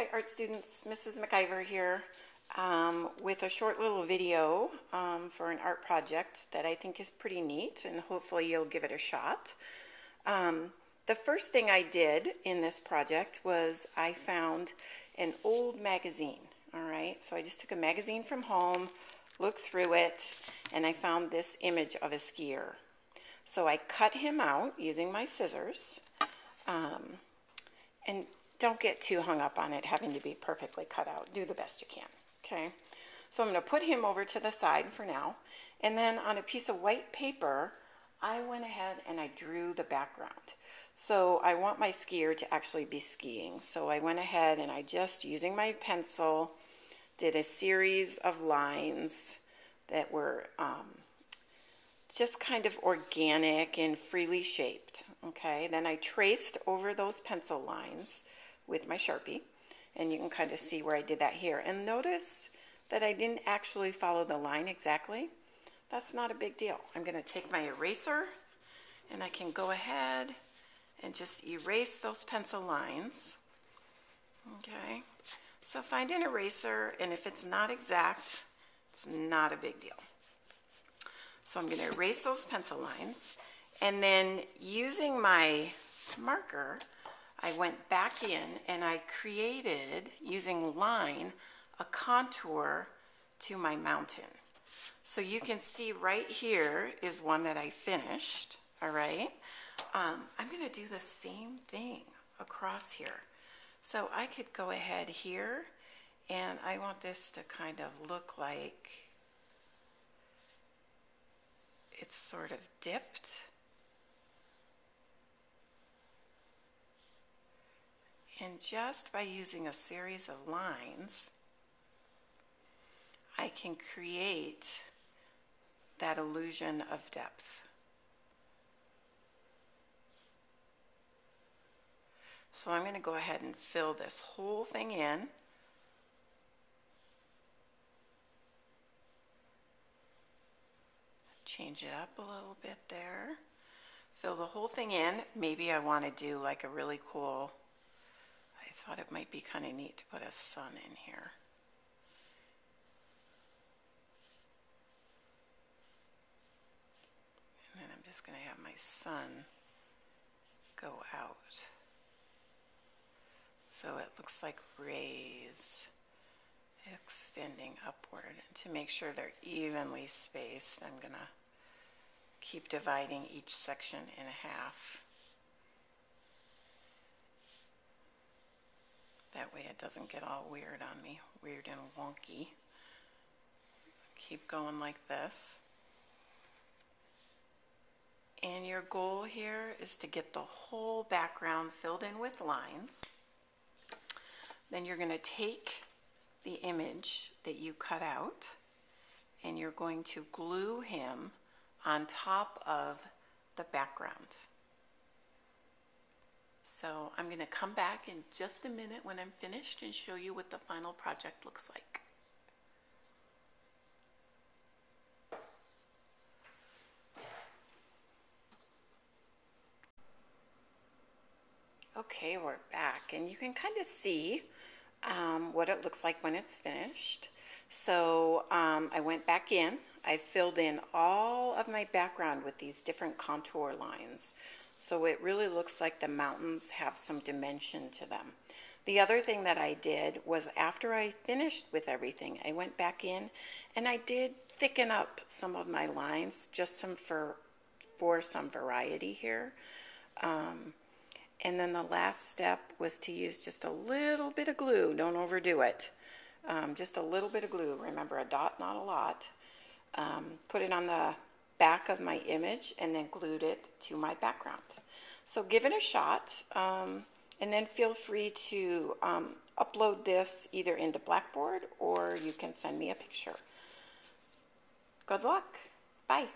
Hi, art students. Mrs. McIver here um, with a short little video um, for an art project that I think is pretty neat, and hopefully you'll give it a shot. Um, the first thing I did in this project was I found an old magazine. All right, so I just took a magazine from home, looked through it, and I found this image of a skier. So I cut him out using my scissors. Um, and don't get too hung up on it having to be perfectly cut out. Do the best you can, okay? So I'm going to put him over to the side for now. And then on a piece of white paper, I went ahead and I drew the background. So I want my skier to actually be skiing. So I went ahead and I just, using my pencil, did a series of lines that were um, just kind of organic and freely shaped. Okay, then I traced over those pencil lines with my Sharpie. And you can kind of see where I did that here. And notice that I didn't actually follow the line exactly. That's not a big deal. I'm going to take my eraser and I can go ahead and just erase those pencil lines. Okay, so find an eraser and if it's not exact, it's not a big deal. So I'm going to erase those pencil lines and then using my marker, I went back in and I created, using line, a contour to my mountain. So you can see right here is one that I finished, all right? Um, I'm going to do the same thing across here. So I could go ahead here and I want this to kind of look like it's sort of dipped. And just by using a series of lines, I can create that illusion of depth. So I'm going to go ahead and fill this whole thing in. Change it up a little bit there. Fill the whole thing in. Maybe I want to do like a really cool thought it might be kind of neat to put a sun in here. And then I'm just going to have my sun go out. So it looks like rays extending upward. And to make sure they're evenly spaced, I'm going to keep dividing each section in half. That way it doesn't get all weird on me, weird and wonky. Keep going like this. And your goal here is to get the whole background filled in with lines. Then you're going to take the image that you cut out and you're going to glue him on top of the background. So I'm going to come back in just a minute when I'm finished and show you what the final project looks like. Okay, we're back and you can kind of see um, what it looks like when it's finished. So um, I went back in, I filled in all of my background with these different contour lines. So it really looks like the mountains have some dimension to them. The other thing that I did was after I finished with everything, I went back in and I did thicken up some of my lines just some for for some variety here. Um, and then the last step was to use just a little bit of glue. Don't overdo it. Um, just a little bit of glue. Remember, a dot, not a lot. Um, put it on the back of my image and then glued it to my background. So give it a shot um, and then feel free to um, upload this either into Blackboard or you can send me a picture. Good luck. Bye.